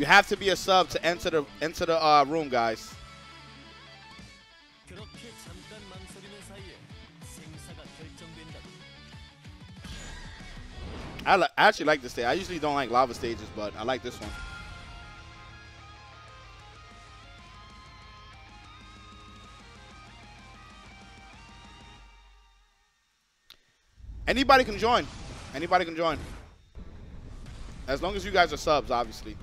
You have to be a sub to enter the enter the uh, room, guys. I, I actually like this stage. I usually don't like lava stages, but I like this one. Anybody can join. Anybody can join. As long as you guys are subs, obviously.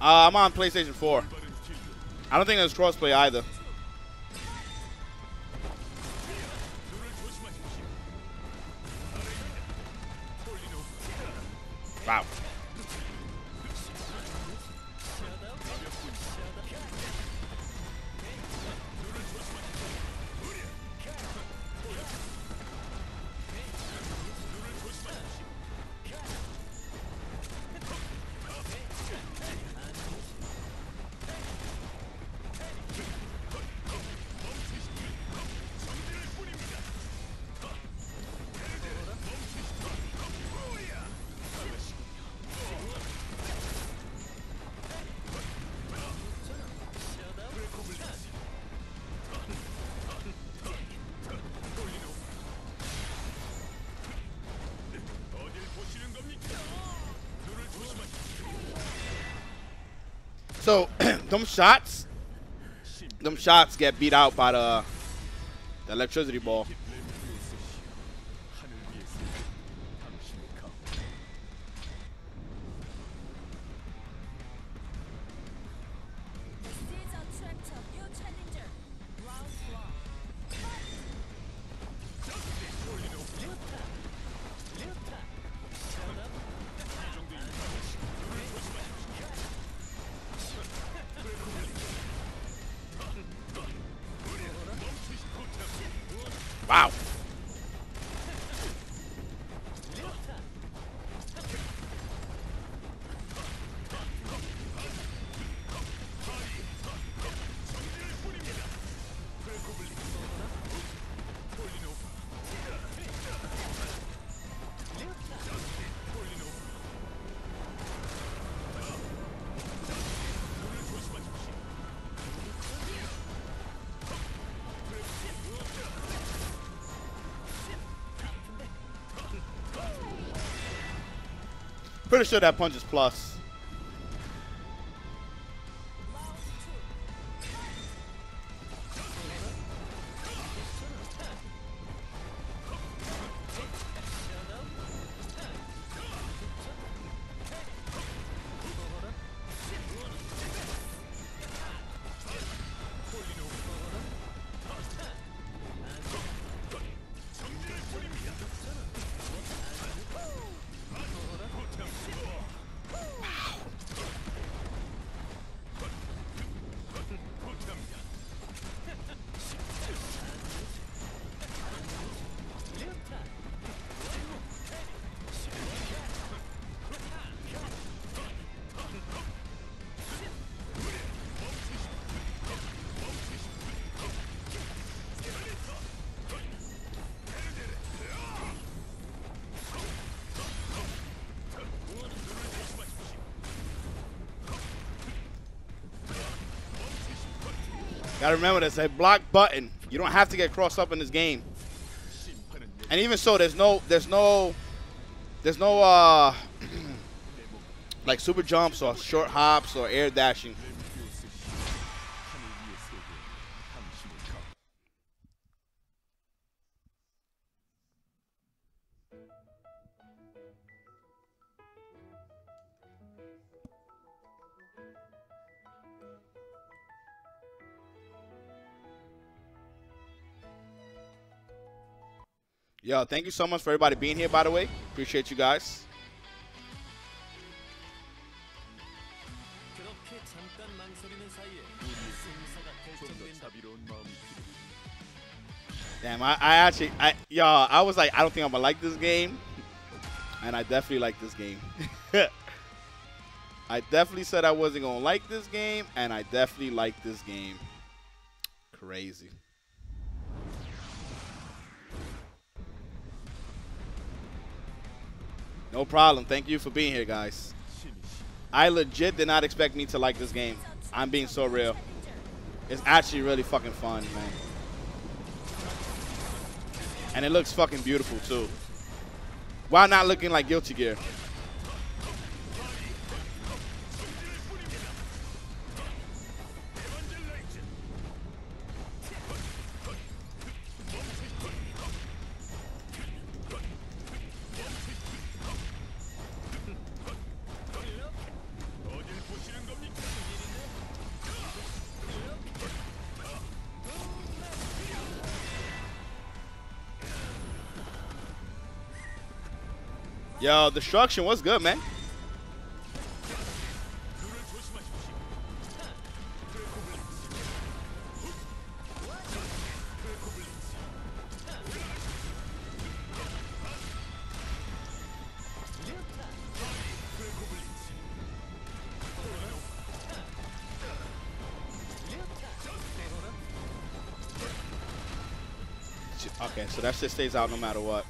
Uh, I'm on PlayStation 4. I don't think there's crossplay either. Wow. So, them shots, them shots get beat out by the, the electricity ball. Pretty sure that punch is plus. Gotta remember this, a block button. You don't have to get crossed up in this game. And even so, there's no, there's no, there's no, uh, like super jumps or short hops or air dashing. Yo, thank you so much for everybody being here, by the way. Appreciate you guys. Damn, I, I actually, I, y'all, I was like, I don't think I'm gonna like this game, and I definitely like this game. I definitely said I wasn't gonna like this game, and I definitely like this game. Crazy. No problem. Thank you for being here, guys. I legit did not expect me to like this game. I'm being so real. It's actually really fucking fun, man. And it looks fucking beautiful too. While not looking like Guilty Gear. Yo, destruction was good, man. Okay, so that shit stays out no matter what.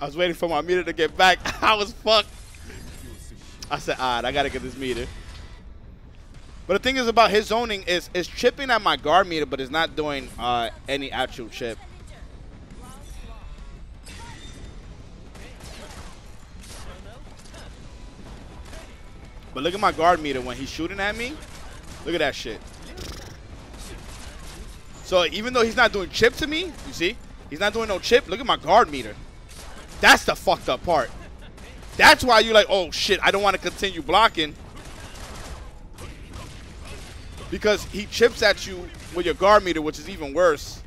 I was waiting for my meter to get back. I was fucked. I said, alright, I gotta get this meter. But the thing is about his zoning is is chipping at my guard meter, but it's not doing uh, any actual chip. But look at my guard meter when he's shooting at me. Look at that shit. So even though he's not doing chip to me, you see, he's not doing no chip. Look at my guard meter. That's the fucked up part. That's why you're like, oh shit, I don't want to continue blocking. Because he chips at you with your guard meter, which is even worse.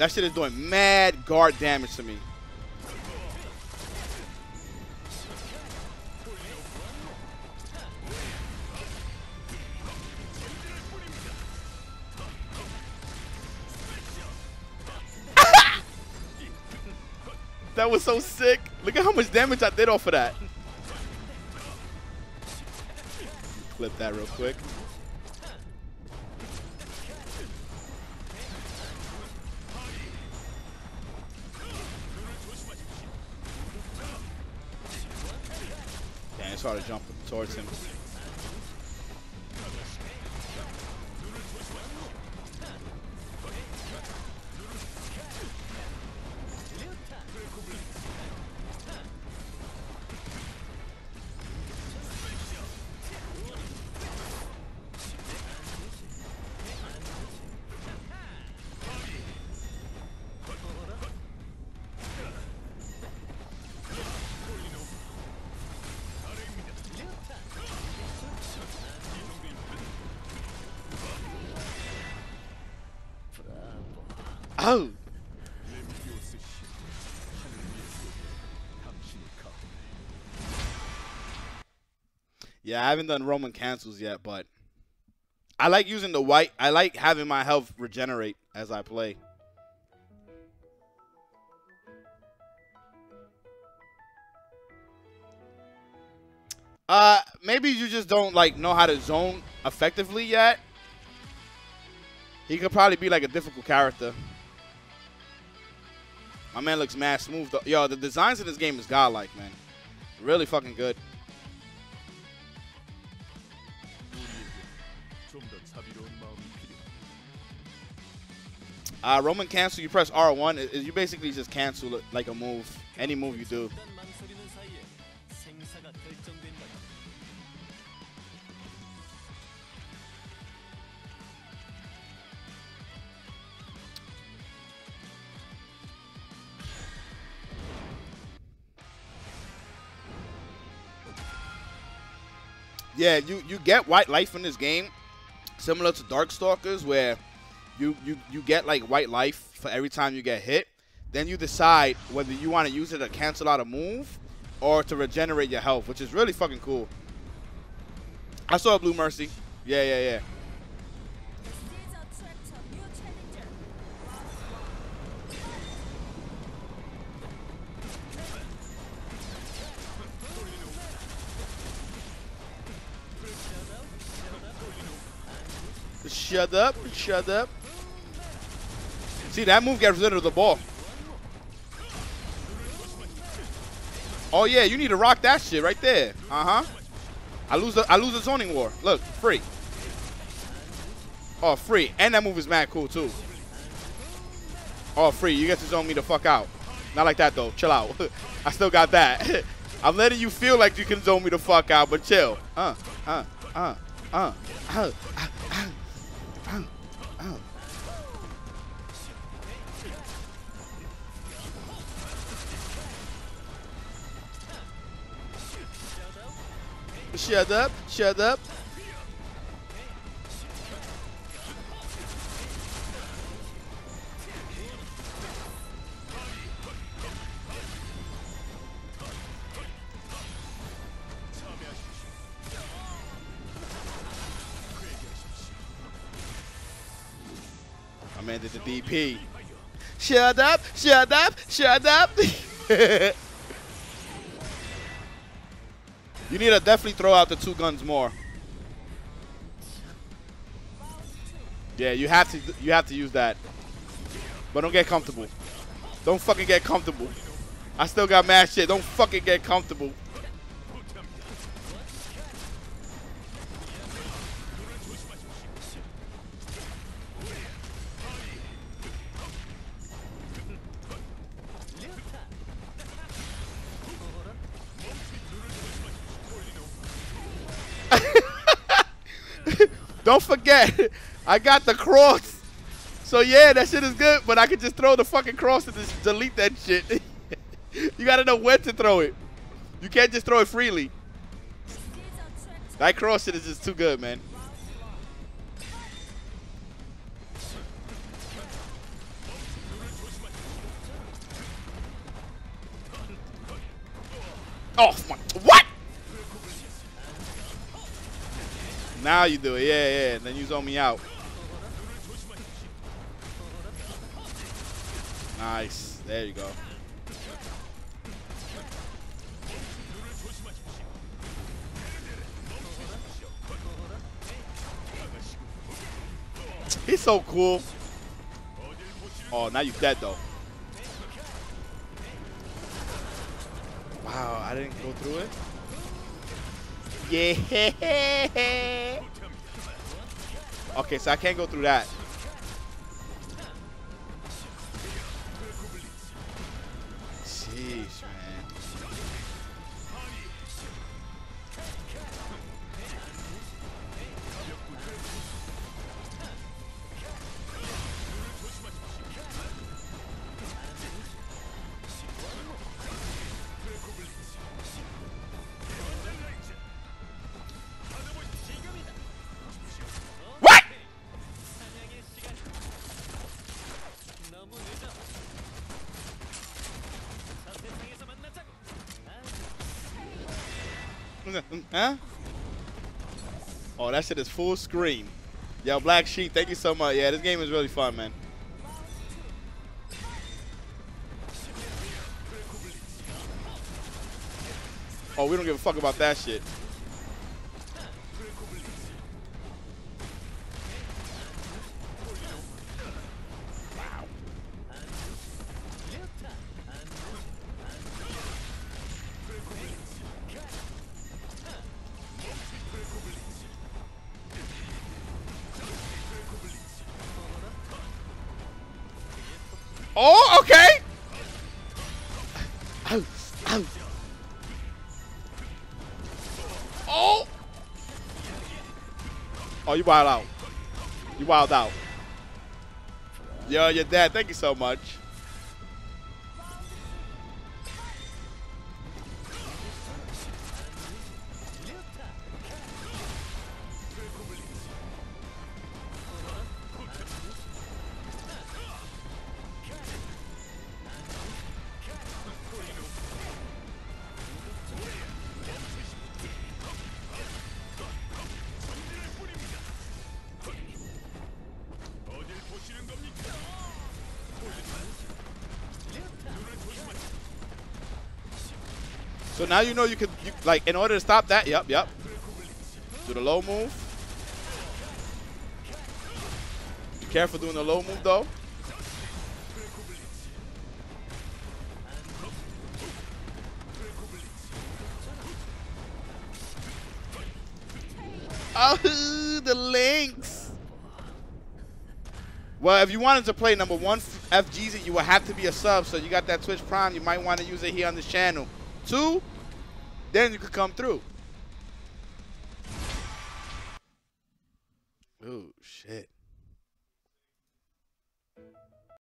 That shit is doing mad guard damage to me. that was so sick. Look at how much damage I did off of that. Clip that real quick. Damn, it's hard to jump towards him. Yeah, I haven't done Roman cancels yet, but I like using the white. I like having my health regenerate as I play. Uh, maybe you just don't like know how to zone effectively yet. He could probably be like a difficult character. My man looks mad smooth. Though. Yo, the designs in this game is godlike, man. Really fucking good. Uh, Roman cancel, you press R1. It, it, you basically just cancel it, like a move, any move you do. Yeah, you, you get white life in this game similar to Darkstalkers, where you, you, you get like white life for every time you get hit. Then you decide whether you want to use it to cancel out a move or to regenerate your health, which is really fucking cool. I saw a Blue Mercy. Yeah, yeah, yeah. Shut up, shut up. See, that move gets rid of the ball. Oh yeah, you need to rock that shit right there. Uh-huh. I lose the I lose the zoning war. Look, free. Oh, free. And that move is mad cool too. Oh, free. You get to zone me the fuck out. Not like that though. Chill out. I still got that. I'm letting you feel like you can zone me the fuck out, but chill. Uh, uh, uh, uh, uh, uh, Shut up, shut up. Man did the DP. Shut up, shut up, shut up. you need to definitely throw out the two guns more. Yeah, you have to you have to use that. But don't get comfortable. Don't fucking get comfortable. I still got mad shit. Don't fucking get comfortable. Don't forget, I got the cross. So yeah, that shit is good, but I could just throw the fucking cross and just delete that shit. you gotta know when to throw it. You can't just throw it freely. That cross shit is just too good, man. Oh my! What? Now you do it, yeah, yeah. Then you zone me out. Nice. There you go. He's so cool. Oh, now you dead though. Wow, I didn't go through it. Yeah. Okay, so I can't go through that. Huh? Oh, that shit is full screen. Yo, Black Sheep, thank you so much. Yeah, this game is really fun, man. Oh, we don't give a fuck about that shit. Oh, okay. Ow, ow. Oh. Oh, you wild out. You wild out. Yo, your dad, thank you so much. So now you know you could, you, like, in order to stop that, yep, yep. Do the low move. Be careful doing the low move, though. Oh, the links. Well, if you wanted to play number one FGZ, you would have to be a sub. So you got that Twitch Prime. You might want to use it here on this channel. Two, then you could come through. Oh, shit.